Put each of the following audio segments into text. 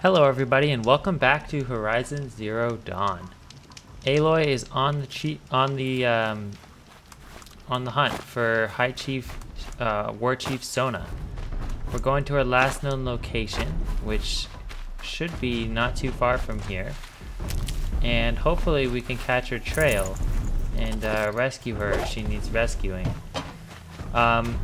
Hello everybody and welcome back to Horizon Zero Dawn. Aloy is on the on the um, on the hunt for High Chief uh, War Chief Sona. We're going to our last known location, which should be not too far from here, and hopefully we can catch her trail and uh, rescue her if she needs rescuing. Um,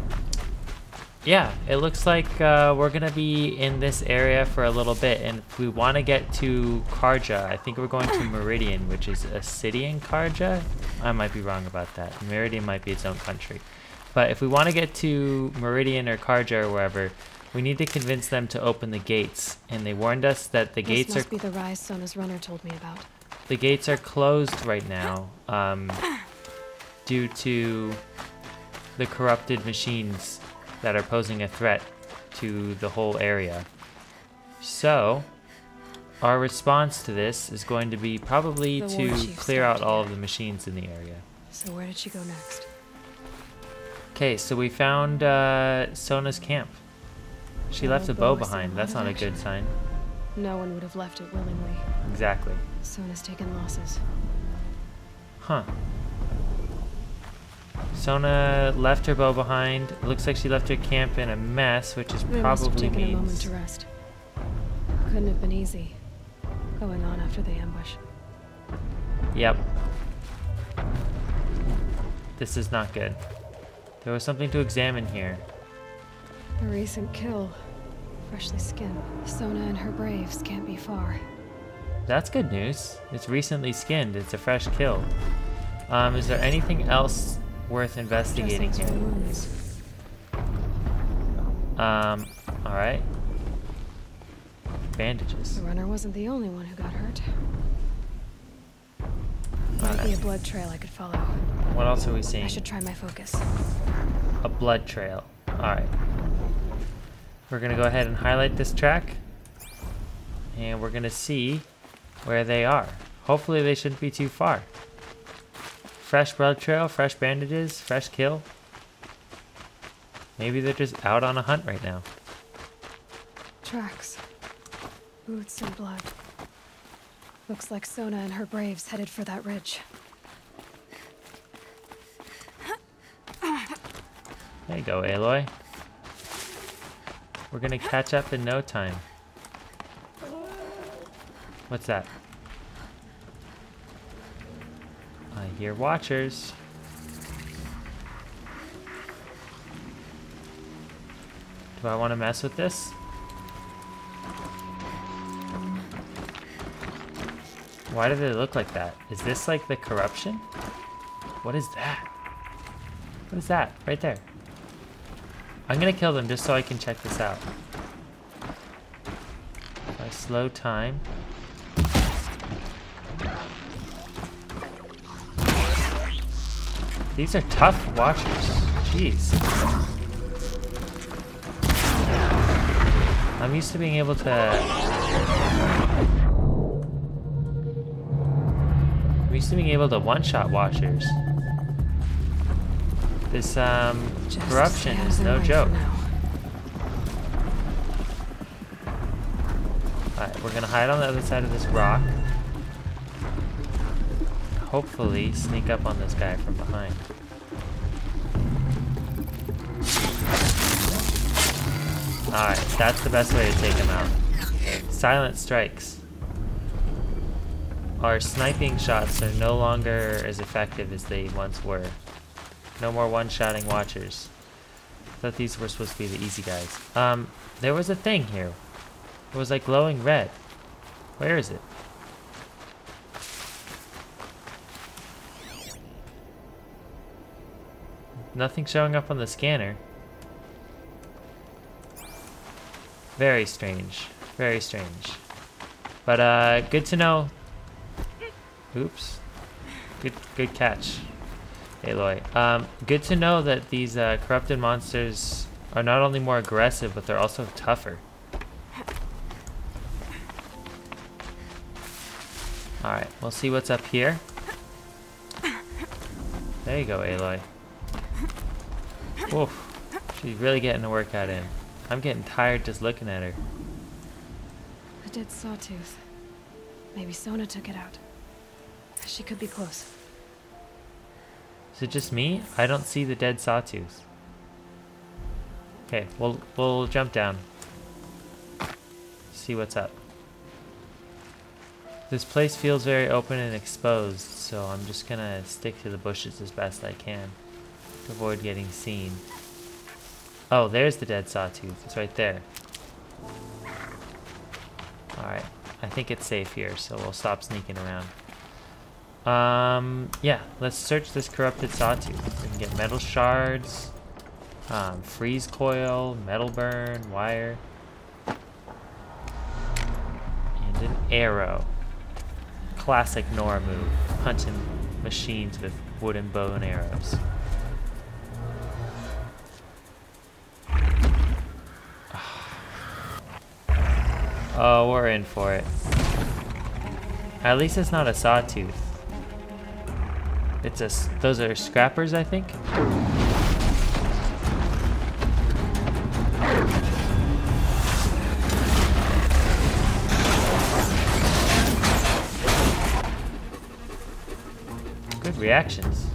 yeah, it looks like uh, we're gonna be in this area for a little bit, and if we want to get to Carja. I think we're going to Meridian, which is a city in Carja. I might be wrong about that. Meridian might be its own country, but if we want to get to Meridian or Carja or wherever, we need to convince them to open the gates. And they warned us that the This gates must are be the rise Sona's runner told me about. the gates are closed right now um, due to the corrupted machines that are posing a threat to the whole area. So, our response to this is going to be probably The to clear out all of the machines in the area. So where did she go next? Okay, so we found uh, Sona's camp. She Oh, left a bow was there a behind. That's not a good sign. No one would have left it willingly. Exactly. Sona's taken losses. Huh. Sona left her bow behind. It looks like she left her camp in a mess, which is They must have probably a moment to rest. Couldn't have been easy. Going on after the ambush. Yep. This is not good. There was something to examine here. A recent kill. Freshly skinned. Sona and her braves can't be far. That's good news. It's recently skinned. It's a fresh kill. Um, is there anything else worth investigating here? Um, alright. Bandages. The runner wasn't the only one who got hurt. Might be a blood trail I could follow. What else are we seeing? I should try my focus. A blood trail. Alright. We're gonna go ahead and highlight this track. And we're gonna see where they are. Hopefully they shouldn't be too far. Fresh blood trail, fresh bandages, fresh kill. Maybe they're just out on a hunt right now. Tracks. Boots and blood. Looks like Sona and her braves headed for that ridge. There you go, Aloy. We're gonna catch up in no time. What's that? Hear watchers. Do I want to mess with this? Why do they look like that? Is this like the corruption? What is that? What is that? Right there. I'm gonna kill them just so I can check this out. I slow time. These are tough watchers. Jeez. I'm used to being able to... I'm used to being able to one-shot watchers. This, um, Just corruption is no their way for joke. Alright, we're gonna hide on the other side of this rock. Hopefully sneak up on this guy from behind. Alright, that's the best way to take him out. Silent strikes. Our sniping shots are no longer as effective as they once were. No more one-shotting watchers. Thought these were supposed to be the easy guys. Um, there was a thing here. It was like glowing red. Where is it? Nothing showing up on the scanner. Very strange. Very strange. But uh good to know. Oops. Good good catch. Aloy. Um good to know that these uh, corrupted monsters are not only more aggressive but they're also tougher. Alright, we'll see what's up here. There you go, Aloy. Oof. She's really getting a workout in. I'm getting tired just looking at her. A dead sawtooth. Maybe Sona took it out. She could be close. Is it just me? I don't see the dead sawtooth. Okay, we'll we'll jump down. See what's up. This place feels very open and exposed, so I'm just gonna stick to the bushes as best I can to avoid getting seen. Oh, there's the dead sawtooth. It's right there. Alright, I think it's safe here, so we'll stop sneaking around. Um, yeah, let's search this corrupted sawtooth. We can get metal shards, um, freeze coil, metal burn, wire, and an arrow. Classic Nora move, hunting machines with wooden bow and arrows. Oh, we're in for it. At least it's not a sawtooth. It's a. Those are scrappers, I think. Good reactions.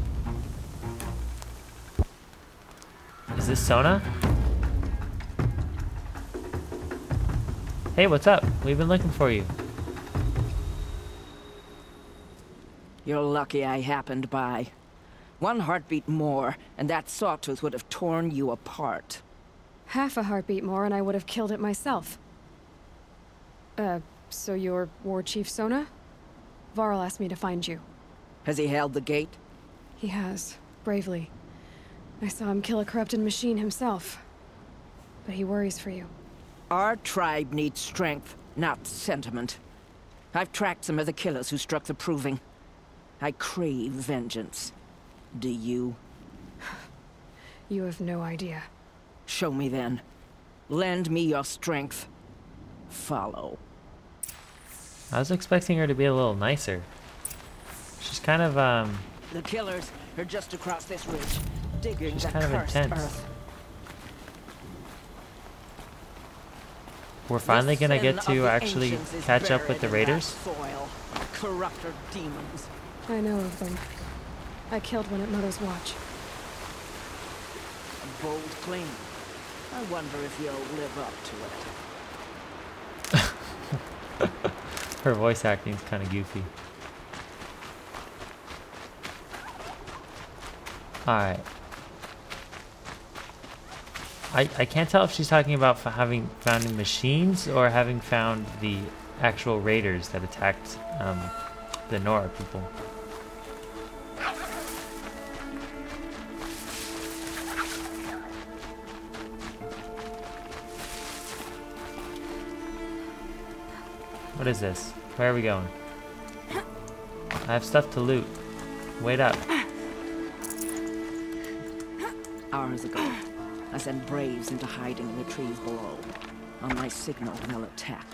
Is this Sona? Hey, what's up? We've been looking for you. You're lucky I happened by. One heartbeat more, and that sawtooth would have torn you apart. Half a heartbeat more and I would have killed it myself. Uh, so you're War Chief Sona? Varl asked me to find you. Has he held the gate? He has, bravely. I saw him kill a corrupted machine himself. But he worries for you. Our tribe needs strength, not sentiment. I've tracked some of the killers who struck the Proving. I crave vengeance. Do you? You have no idea. Show me then. Lend me your strength. Follow. I was expecting her to be a little nicer. She's kind of, um... The killers are just across this ridge, digging She's the kind of cursed intense. earth. We're finally gonna get to actually catch up with the raiders. Soil. Corrupter demons. I know of them. I killed one at Mother's Watch. A bold claim. I wonder if you'll live up to it. Her voice acting's kind of goofy. Alright. I, I can't tell if she's talking about having found machines or having found the actual raiders that attacked um, the Nora people. What is this? Where are we going? I have stuff to loot. Wait up. Hours ago, I sent Braves into hiding in the trees below. On my signal, they'll attack.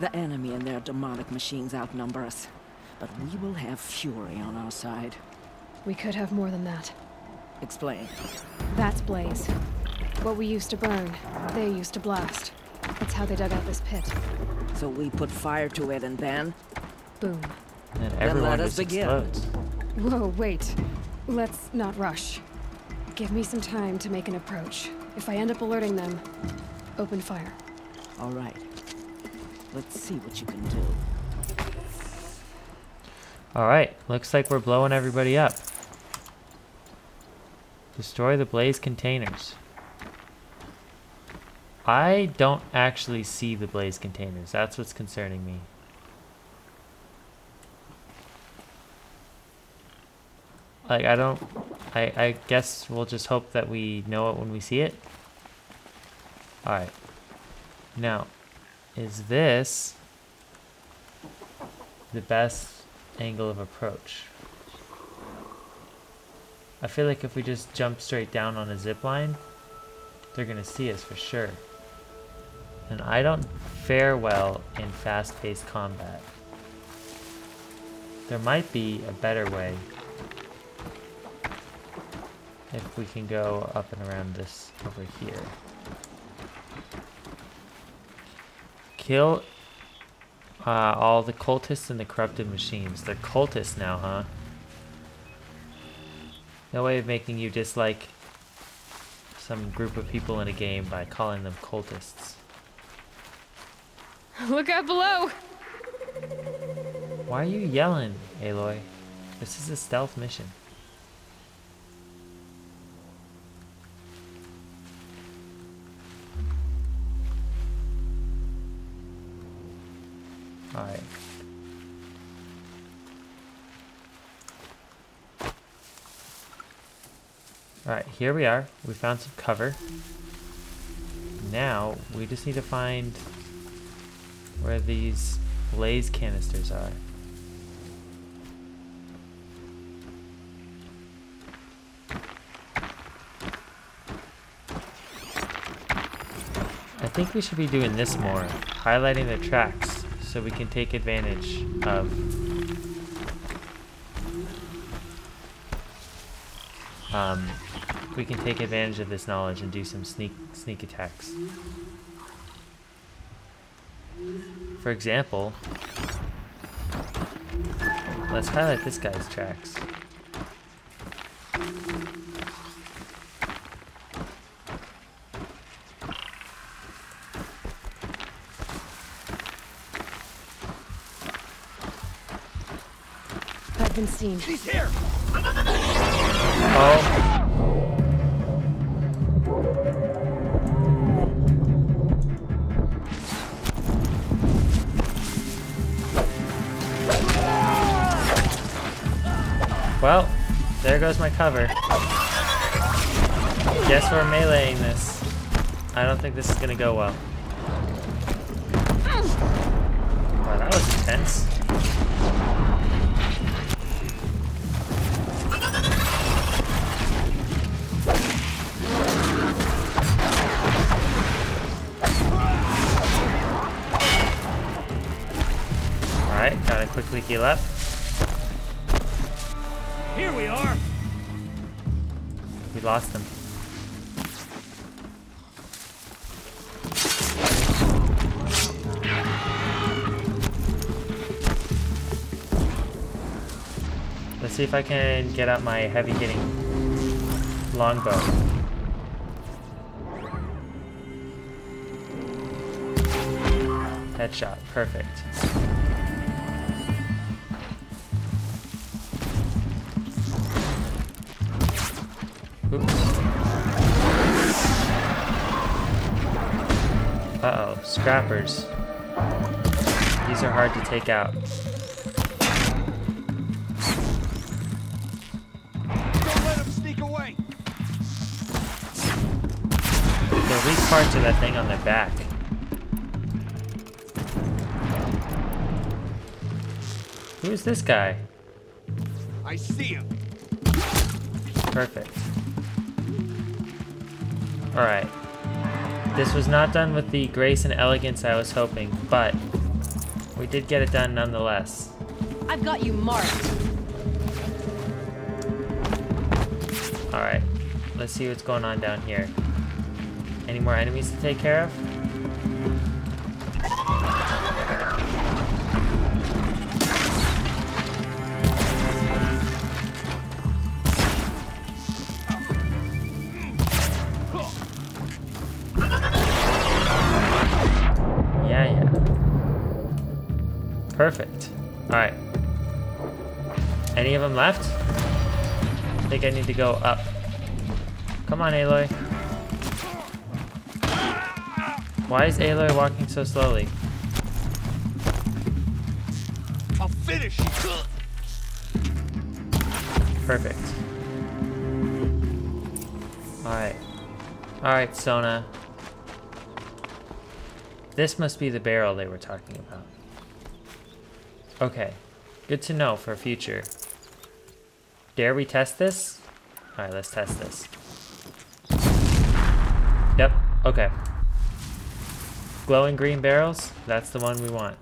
The enemy and their demonic machines outnumber us. But we will have fury on our side. We could have more than that. Explain. That's Blaze. What we used to burn, they used to blast. That's how they dug out this pit. So we put fire to it and then... Boom. And everyone let us just begin. explodes. Whoa, wait. Let's not rush. Give me some time to make an approach. If I end up alerting them, open fire. All right. Let's see what you can do. Alright, looks like we're blowing everybody up. Destroy the blaze containers. I don't actually see the blaze containers. That's what's concerning me. Like, I don't... I, I guess we'll just hope that we know it when we see it. Alright. Now, is this the best angle of approach? I feel like if we just jump straight down on a zip line, they're gonna see us for sure. And I don't fare well in fast-paced combat. There might be a better way if we can go up and around this over here. Kill Uh, all the cultists and the corrupted machines. They're cultists now, huh? No way of making you dislike some group of people in a game by calling them cultists. Look out below! Why are you yelling, Aloy? This is a stealth mission. Alright. Alright, here we are. We found some cover. Now, we just need to find where these blaze canisters are. I think we should be doing this more, highlighting the tracks so we can take advantage of um, we can take advantage of this knowledge and do some sneak sneak attacks. For example, let's highlight this guy's tracks. Been seen. He's here! Oh. Well, there goes my cover. Guess we're meleeing this. I don't think this is gonna go well. Wow, that was intense. Heal up. Here we are! We lost him. Let's see if I can get out my heavy hitting longbow. Headshot, perfect. Scrappers. These are hard to take out. Don't let him sneak away! The weak parts of that thing on their back. Who is this guy? I see him! Perfect. Alright. This was not done with the grace and elegance I was hoping, but we did get it done nonetheless. I've got you marked. Alright. Let's see what's going on down here. Any more enemies to take care of? Left? I think I need to go up. Come on, Aloy. Why is Aloy walking so slowly? I'll finish you! Perfect. Alright. Alright, Sona. This must be the barrel they were talking about. Okay. Good to know for future. Dare we test this? Alright, let's test this. Yep, okay. Glowing green barrels? That's the one we want.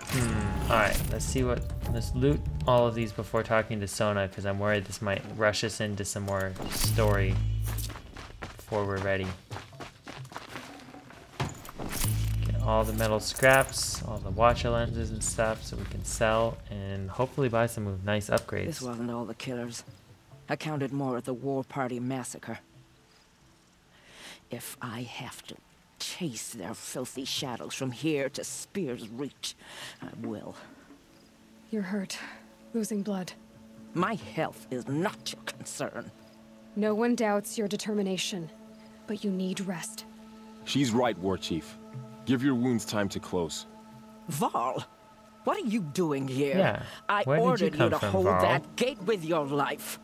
Hmm, alright, let's see what. Let's loot all of these before talking to Sona because I'm worried this might rush us into some more story before we're ready. All the metal scraps, all the watcher lenses and stuff, so we can sell and hopefully buy some nice upgrades. This wasn't all the killers. I counted more at the War Party massacre. If I have to chase their filthy shadows from here to Spear's Reach, I will. You're hurt. Losing blood. My health is not your concern. No one doubts your determination, but you need rest. She's right, War Chief. Give your wounds time to close. Varl, what are you doing here? Yeah, I where did you ordered come to from, hold Varl? that gate with your life.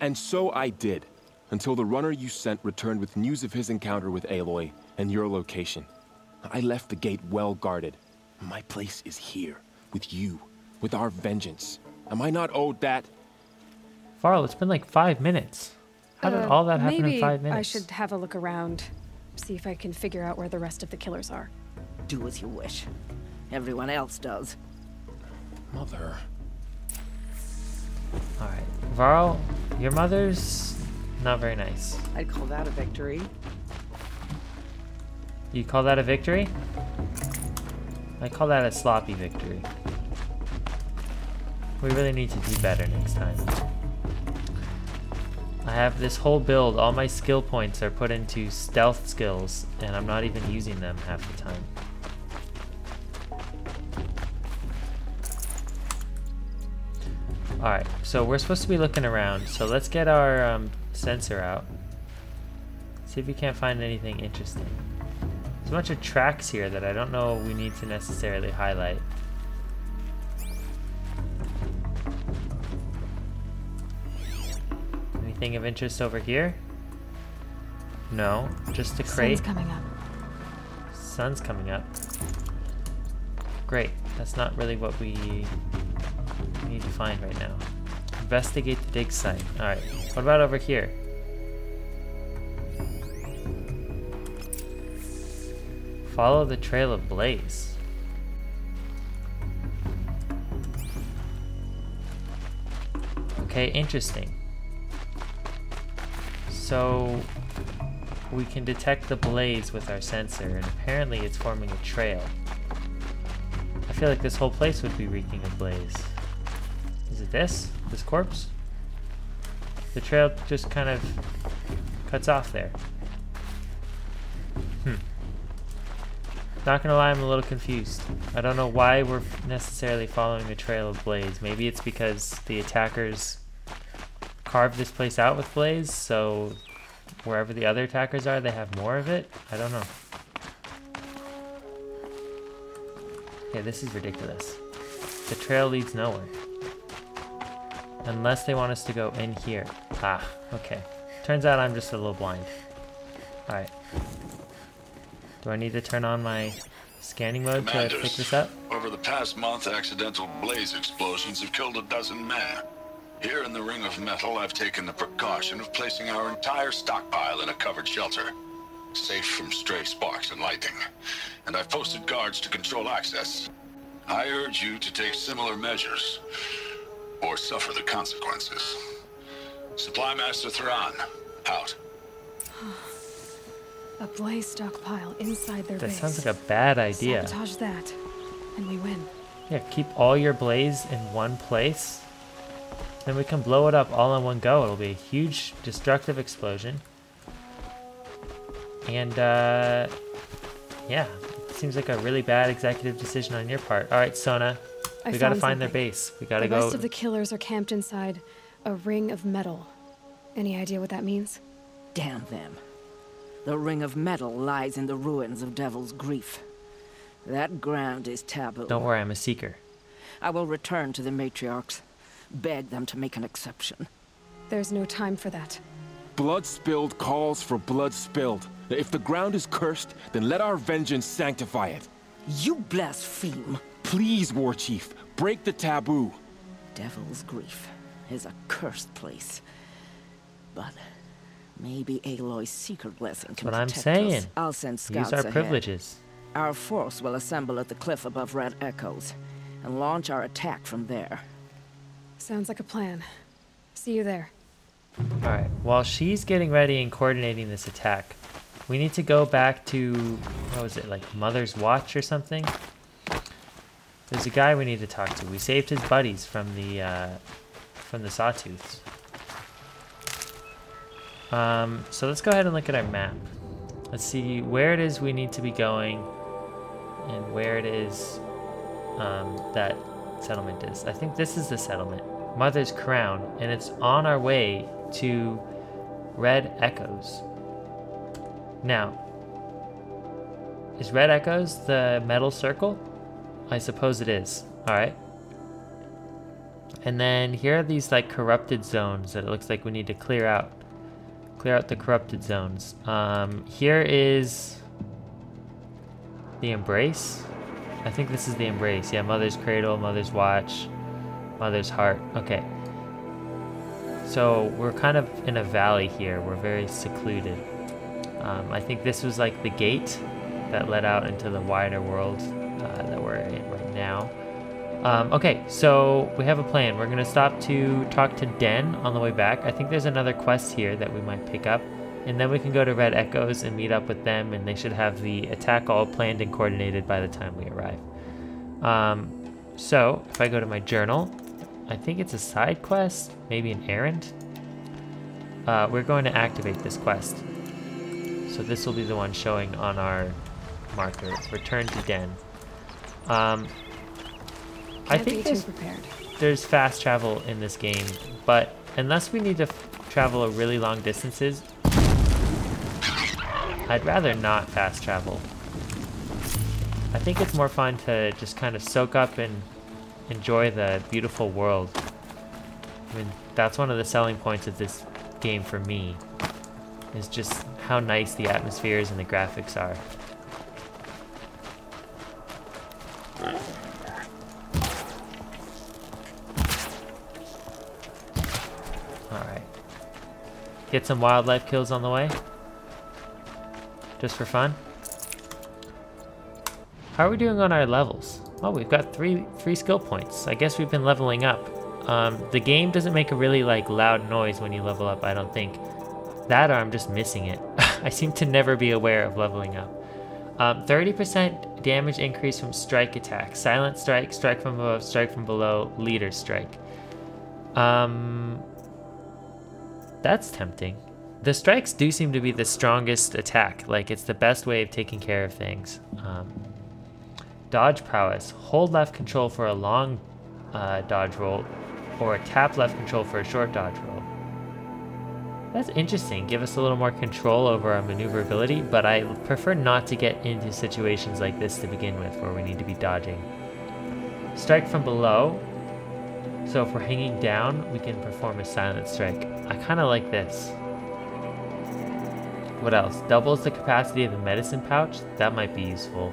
And so I did, until the runner you sent returned with news of his encounter with Aloy and your location. I left the gate well guarded. My place is here, with you, with our vengeance. Am I not owed that? Varl, it's been like five minutes. How did Uh, all that happen maybe in five minutes? I should have a look around, see if I can figure out where the rest of the killers are. Do as you wish. Everyone else does. Mother. Alright. Varl, your mother's not very nice. I'd call that a victory. You call that a victory? I call that a sloppy victory. We really need to do better next time. I have this whole build, all my skill points are put into stealth skills, and I'm not even using them half the time. Alright, so we're supposed to be looking around, so let's get our um, sensor out. See if we can't find anything interesting. There's a bunch of tracks here that I don't know we need to necessarily highlight. Anything of interest over here? No, just a crate. Sun's coming up. Sun's coming up. Great. That's not really what we need to find right now. Investigate the dig site. Alright. What about over here? Follow the trail of Blaze. Okay, interesting. So we can detect the blaze with our sensor, and apparently it's forming a trail. I feel like this whole place would be reeking of blaze. Is it this? This corpse? The trail just kind of cuts off there. Hmm. Not gonna lie, I'm a little confused. I don't know why we're necessarily following the trail of blaze. Maybe it's because the attackers carved this place out with blaze, so wherever the other attackers are, they have more of it? I don't know. Okay, this is ridiculous. The trail leads nowhere. Unless they want us to go in here. Ah, okay. Turns out I'm just a little blind. Alright. Do I need to turn on my scanning mode to pick this up? over the past month, accidental blaze explosions have killed a dozen men. Here in the Ring of Metal, I've taken the precaution of placing our entire stockpile in a covered shelter, safe from stray sparks and lightning. And I've posted guards to control access. I urge you to take similar measures, or suffer the consequences. Supply Master Thrawn, out. A blaze stockpile inside their That base. sounds like a bad idea. Sabotage that, and we win. Yeah, keep all your blaze in one place. Then we can blow it up all in one go. It'll be a huge destructive explosion. And, uh, yeah, seems like a really bad executive decision on your part. All right, Sona, I we gotta found find their base. We gotta the go. rest of the killers are camped inside a ring of metal. Any idea what that means? Damn them. The Ring of Metal lies in the ruins of Devil's Grief. That ground is taboo. Don't worry, I'm a seeker. I will return to the matriarchs. Beg them to make an exception. There's no time for that. Blood spilled calls for blood spilled. If the ground is cursed, then let our vengeance sanctify it. You blaspheme! Please, War Chief, break the taboo. Devil's Grief is a cursed place. But maybe Aloy's secret blessing can what I'm protect saying. us. I'll send scouts Use our ahead. privileges. Our force will assemble at the cliff above Red Echoes and launch our attack from there. Sounds like a plan. See you there. All right. While she's getting ready and coordinating this attack, we need to go back to, what was it, like Mother's Watch or something? There's a guy we need to talk to. We saved his buddies from the, uh, from the Sawtooths. Um, so let's go ahead and look at our map. Let's see where it is we need to be going and where it is um, that settlement is. I think this is the settlement, Mother's Crown, and it's on our way to Red Echoes. Now, is Red Echoes the metal circle? I suppose it is. Alright. And then here are these like corrupted zones that it looks like we need to clear out. Clear out the corrupted zones. Um, here is the Embrace. I think this is the Embrace. Yeah, Mother's Cradle, Mother's Watch, Mother's Heart. Okay. So we're kind of in a valley here. We're very secluded. Um, I think this was like the gate that led out into the wider world now. Um, okay, so we have a plan. We're going to stop to talk to Den on the way back. I think there's another quest here that we might pick up. And then we can go to Red Echoes and meet up with them, and they should have the attack all planned and coordinated by the time we arrive. Um, so, if I go to my journal, I think it's a side quest, maybe an errand. Uh, we're going to activate this quest. So this will be the one showing on our marker. Return to Den. Um, I think there's, prepared. there's fast travel in this game, but unless we need to f- travel a really long distances, I'd rather not fast travel. I think it's more fun to just kind of soak up and enjoy the beautiful world. I mean, that's one of the selling points of this game for me, is just how nice the atmospheres and the graphics are. Get some wildlife kills on the way. Just for fun. How are we doing on our levels? Oh, we've got three three skill points. I guess we've been leveling up. Um, the game doesn't make a really like loud noise when you level up, I don't think. That or I'm just missing it. I seem to never be aware of leveling up. 30% um, damage increase from strike attack. Silent strike, strike from above, strike from below, leader strike. Um, that's tempting. The strikes do seem to be the strongest attack. Like, it's the best way of taking care of things. Um, dodge prowess. Hold left control for a long uh, dodge roll, or tap left control for a short dodge roll. That's interesting. Give us a little more control over our maneuverability, but I prefer not to get into situations like this to begin with, where we need to be dodging. Strike from below. So if we're hanging down, we can perform a silent strike. I kind of like this. What else? Doubles the capacity of the medicine pouch? That might be useful.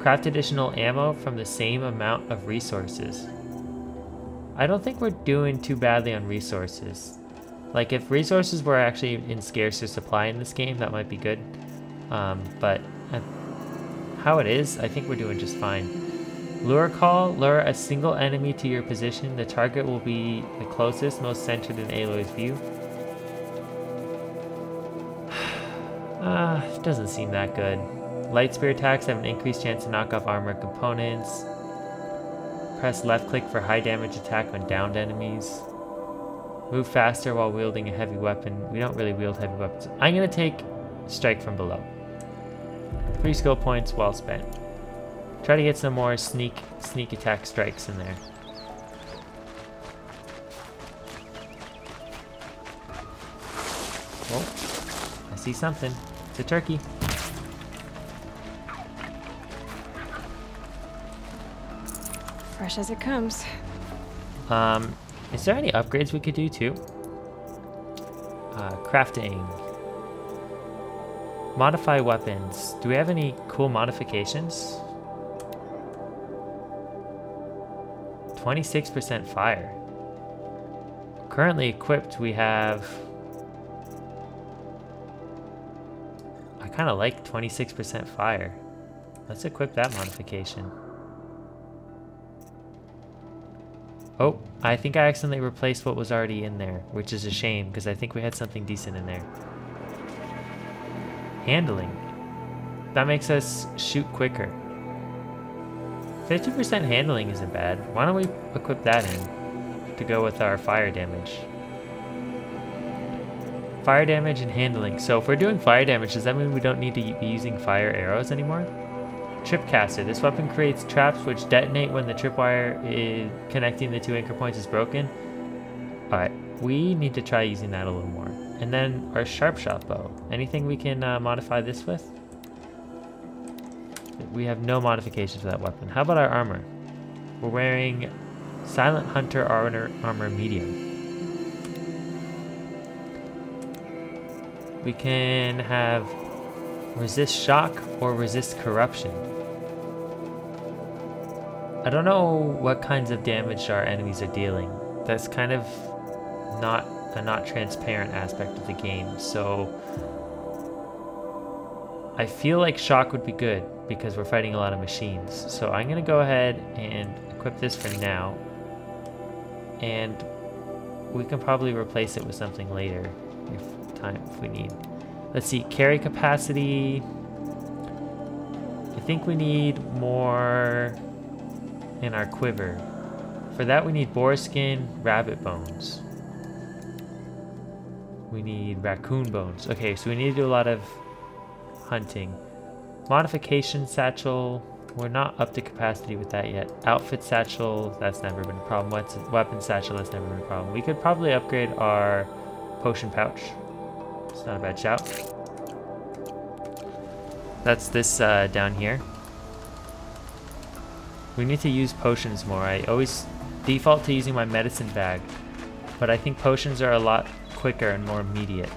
Craft additional ammo from the same amount of resources. I don't think we're doing too badly on resources. Like, if resources were actually in scarcer supply in this game, that might be good. Um, but uh, how it is, I think we're doing just fine. Lure call, lure a single enemy to your position. The target will be the closest, most centered in Aloy's view. Ah, uh, doesn't seem that good. Light spear attacks have an increased chance to knock off armor components. Press left click for high damage attack on downed enemies. Move faster while wielding a heavy weapon. We don't really wield heavy weapons. I'm to take strike from below. Three skill points well spent. Try to get some more sneak sneak attack strikes in there. Oh, I see something. It's a turkey. Fresh as it comes. Um, is there any upgrades we could do too? Uh, crafting. Modify weapons. Do we have any cool modifications? 26% fire. Currently equipped, we have... I kind of like 26% fire. Let's equip that modification. Oh, I think I accidentally replaced what was already in there, which is a shame, because I think we had something decent in there. handling. That makes us shoot quicker. 50% handling isn't bad. Why don't we equip that in to go with our fire damage? Fire damage and handling. So if we're doing fire damage, does that mean we don't need to be using fire arrows anymore? Tripcaster. This weapon creates traps which detonate when the tripwire connecting the two anchor points is broken. Alright, we need to try using that a little more. And then our sharp shot bow. Anything we can uh, modify this with? We have no modifications for that weapon. How about our armor? We're wearing Silent Hunter armor, armor medium. We can have resist shock or resist corruption. I don't know what kinds of damage our enemies are dealing. That's kind of not a not transparent aspect of the game, so I feel like shock would be good because we're fighting a lot of machines. So I'm gonna go ahead and equip this for now. And we can probably replace it with something later if time if we need. Let's see, carry capacity. I think we need more in our quiver. For that we need boar skin, rabbit bones. We need raccoon bones. Okay, so we need to do a lot of hunting. Modification satchel. We're not up to capacity with that yet. Outfit satchel, that's never been a problem. Weapon satchel, that's never been a problem. We could probably upgrade our potion pouch. It's not a bad shout. That's this uh, down here. We need to use potions more. I always default to using my medicine bag, but I think potions are a lot quicker and more immediate.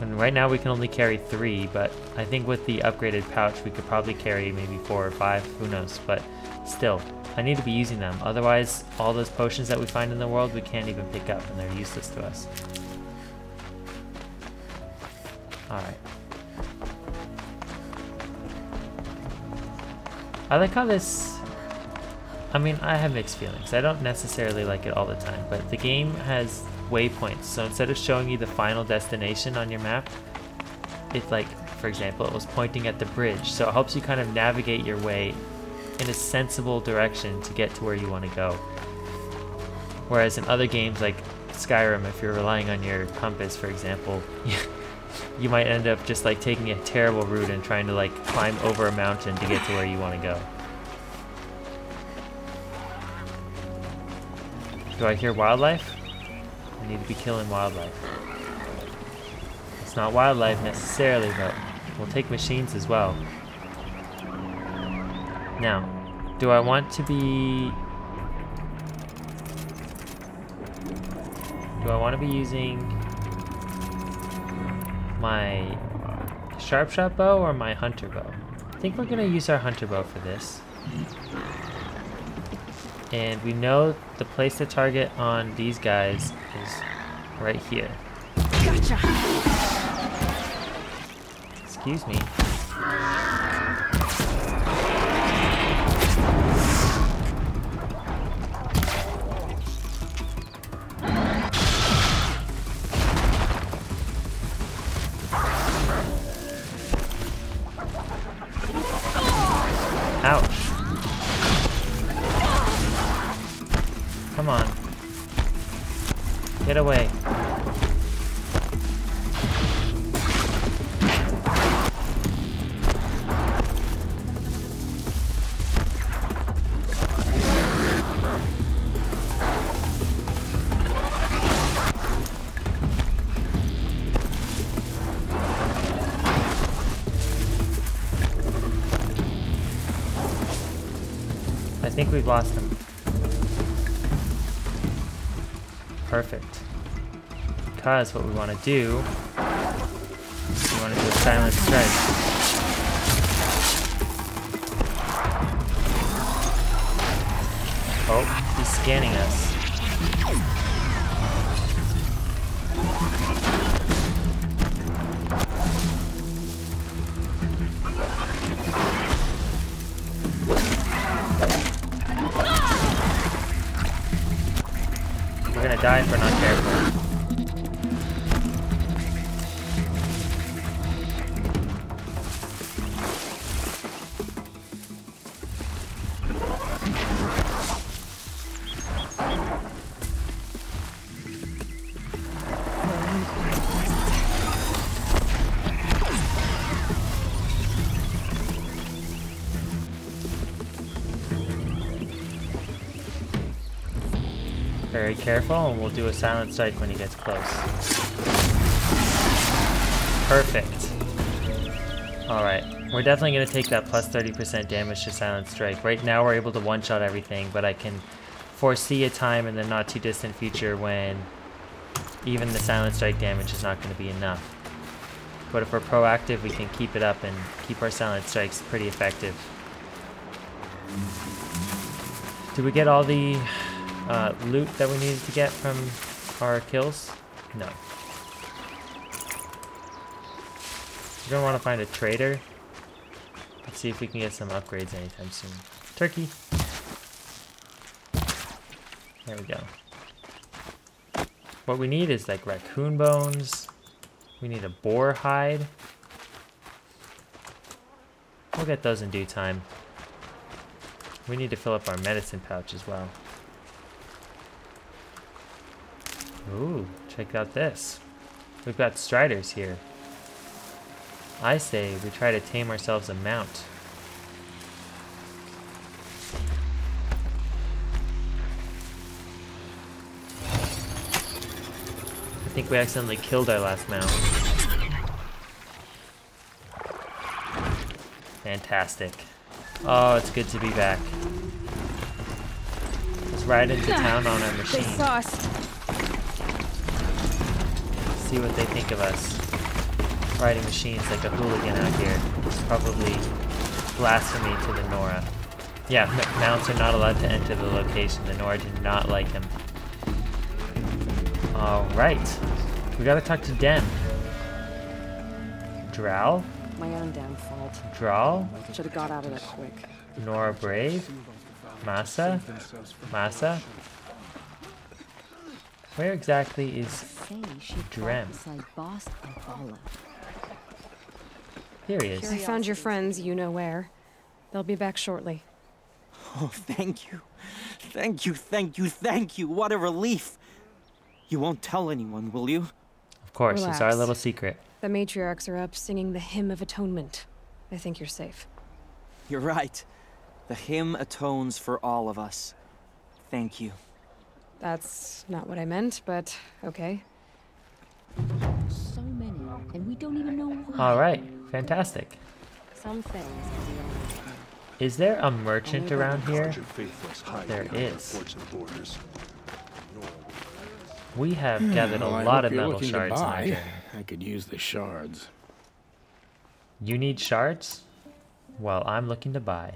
And right now we can only carry three, but I think with the upgraded pouch we could probably carry maybe four or five, who knows, but still, I need to be using them. Otherwise, all those potions that we find in the world we can't even pick up and they're useless to us. Alright. I like how this... I mean, I have mixed feelings. I don't necessarily like it all the time, but the game has waypoints. So instead of showing you the final destination on your map, it's like, for example, it was pointing at the bridge. So it helps you kind of navigate your way in a sensible direction to get to where you want to go. Whereas in other games like Skyrim, if you're relying on your compass, for example, you might end up just like taking a terrible route and trying to like climb over a mountain to get to where you want to go. Do I hear wildlife? Need to be killing wildlife. It's not wildlife necessarily, but we'll take machines as well. Now, do I want to be... Do I want to be using my sharp shot bow or my hunter bow? I think we're going to use our hunter bow for this. And we know the place to target on these guys is right here. Gotcha! Excuse me. Think we've lost him. Perfect. Because what we want to do, we want to do a silent strike. Oh, he's scanning us. Very careful, and we'll do a silent strike when he gets close. Perfect. Alright, we're definitely going to take that plus 30% damage to silent strike. Right now we're able to one-shot everything, but I can foresee a time in the not too distant future when even the silent strike damage is not going to be enough. But if we're proactive, we can keep it up and keep our silent strikes pretty effective. Do we get all the uh, loot that we needed to get from our kills? No. We're gonna want to find a trader. Let's see if we can get some upgrades anytime soon. Turkey. There we go. What we need is like raccoon bones. We need a boar hide. We'll get those in due time. We need to fill up our medicine pouch as well. Ooh, check out this. We've got striders here. I say we try to tame ourselves a mount. I think we accidentally killed our last mount. Fantastic. Oh, it's good to be back. Let's ride into town on our machine. They saw us. See what they think of us. Riding machines like a hooligan out here. It's probably blasphemy to the Nora. Yeah, mounts are not allowed to enter the location. The Nora did not like him. Alright. We gotta talk to Dem. Drow? My own damn fault. Drow? Should have got out of that quick. Nora Brave? Massa? Massa? Where exactly is... Say she Drem. fought beside Boss and Vala. Here he is. I found your friends, you know where. They'll be back shortly. Oh, thank you. Thank you, thank you, thank you. What a relief. You won't tell anyone, will you? Of course, it's our little secret. The matriarchs are up singing the Hymn of Atonement. I think you're safe. You're right. The hymn atones for all of us. Thank you. That's not what I meant, but okay. So many, and we don't even know why. Alright, fantastic. Some things can be overcome. Is there a merchant around here? faithless hide There beyond the is. fortunate borders. We have hmm. gathered a Well, I lot of metal shards. in our buy. journey. I could use the shards. You need shards? Well, I'm looking to buy.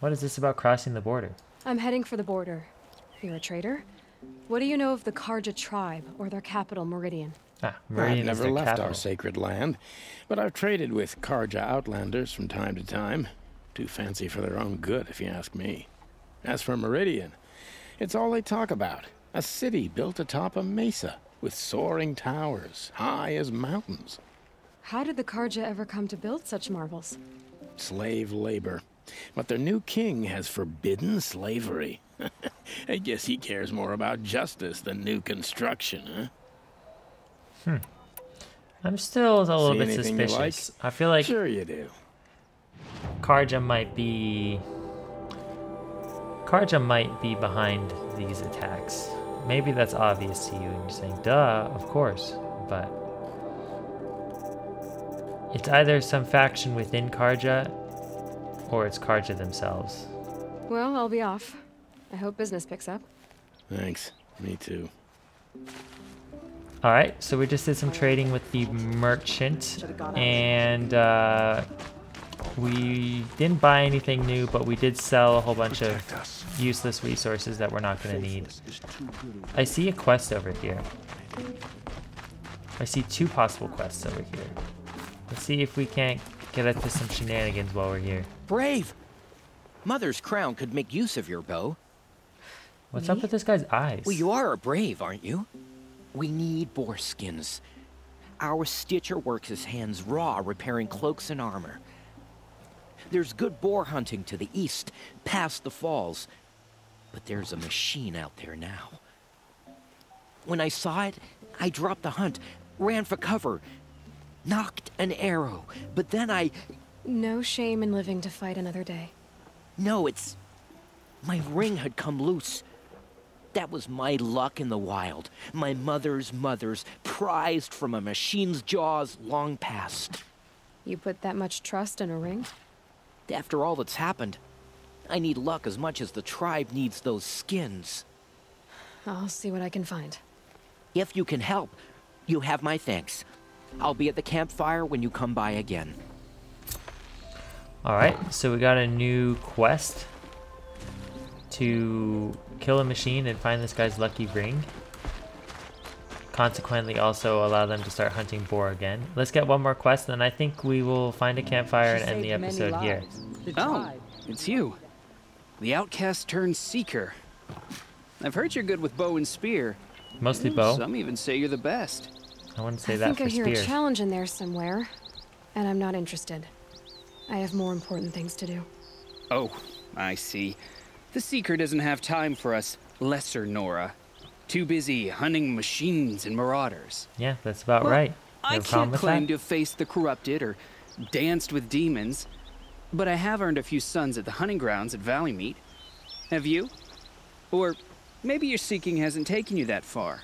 What is this about crossing the border? I'm heading for the border. You're a trader? What do you know of the Carja tribe or their capital, Meridian? Ah, I've never left capital. our sacred land, but I've traded with Carja outlanders from time to time. Too fancy for their own good, if you ask me. As for Meridian, it's all they talk about. A city built atop a mesa, with soaring towers, high as mountains. How did the Carja ever come to build such marvels? Slave labor. But their new king has forbidden slavery. I guess he cares more about justice than new construction, huh? Hmm. I'm still a little See bit anything you like? suspicious. I feel like Sure you do. Carja might be Carja might be behind these attacks. Maybe that's obvious to you and you're saying, duh, of course. But it's either some faction within Carja or it's Carja themselves. Well, I'll be off. I hope business picks up. Thanks. Me too. Alright, so we just did some trading with the merchant and uh, we didn't buy anything new, but we did sell a whole bunch of useless resources that we're not going to need. I see a quest over here. I see two possible quests over here. Let's see if we can't get up to some shenanigans while we're here. Brave! Mother's crown could make use of your bow. What's up with this guy's eyes? Well, you are a brave, aren't you? We need boar skins. Our stitcher works his hands raw repairing cloaks and armor. There's good boar hunting to the east, past the falls. But there's a machine out there now. When I saw it, I dropped the hunt, ran for cover, nocked an arrow, but then I. No shame in living to fight another day. No, it's. My ring had come loose. That was my luck in the wild. My mother's mother's, prized from a machine's jaws long past. You put that much trust in a ring? After all that's happened, I need luck as much as the tribe needs those skins. I'll see what I can find. If you can help, you have my thanks. I'll be at the campfire when you come by again. Alright, so we got a new quest to kill a machine and find this guy's lucky ring. Consequently, also allow them to start hunting boar again. Let's get one more quest, and I think we will find a campfire and end the episode here. Oh, it's you. The outcast turned seeker. I've heard you're good with bow and spear. Mostly hmm, bow. Some even say you're the best. I wouldn't say I that think for I hear spear. a challenge in there somewhere, and I'm not interested. I have more important things to do. Oh, I see. The Seeker doesn't have time for us lesser Nora. Too busy hunting machines and marauders. Yeah, that's about Well, right. I have a problem can't claim that? to have faced the corrupted or danced with demons, but I have earned a few suns at the hunting grounds at Valley Meet. Have you? Or maybe your seeking hasn't taken you that far.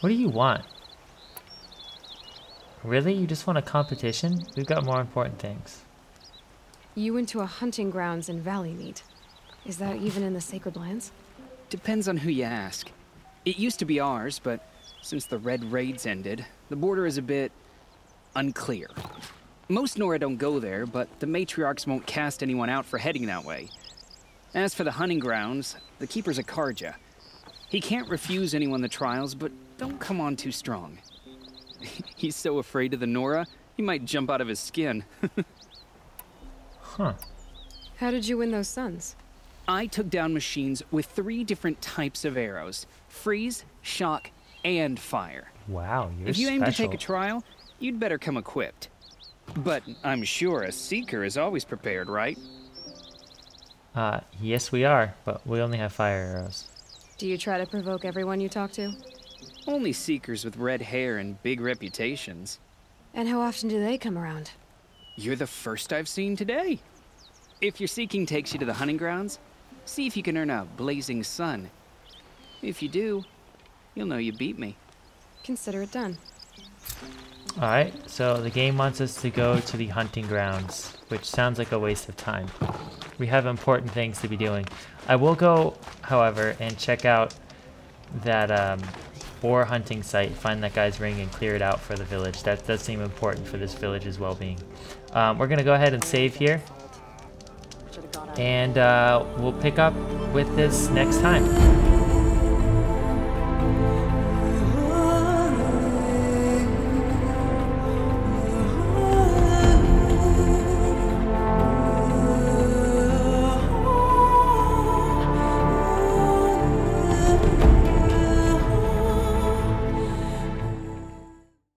What do you want? Really? You just want a competition? We've got more important things. You went to a hunting grounds in Valley Meet. Is that even in the Sacred Lands? Depends on who you ask. It used to be ours, but since the Red Raids ended, the border is a bit unclear. Most Nora don't go there, but the matriarchs won't cast anyone out for heading that way. As for the hunting grounds, the keeper's a Carja. He can't refuse anyone the trials, but don't come on too strong. He's so afraid of the Nora, he might jump out of his skin. Huh. How did you win those suns? I took down machines with three different types of arrows freeze, shock, and fire. Wow, you're if you aim to take a trial, you'd better come equipped. But I'm sure a seeker is always prepared, right? Uh, yes we are, but we only have fire arrows. Do you try to provoke everyone you talk to? Only seekers with red hair and big reputations. And how often do they come around? You're the first I've seen today. If your seeking takes you to the hunting grounds, see if you can earn a blazing sun. If you do, you'll know you beat me. Consider it done. Alright, so the game wants us to go to the hunting grounds, which sounds like a waste of time. We have important things to be doing. I will go, however, and check out that um, boar hunting site, find that guy's ring and clear it out for the village. That does seem important for this village's well-being. Um, we're going to go ahead and save here. And uh, we'll pick up with this next time.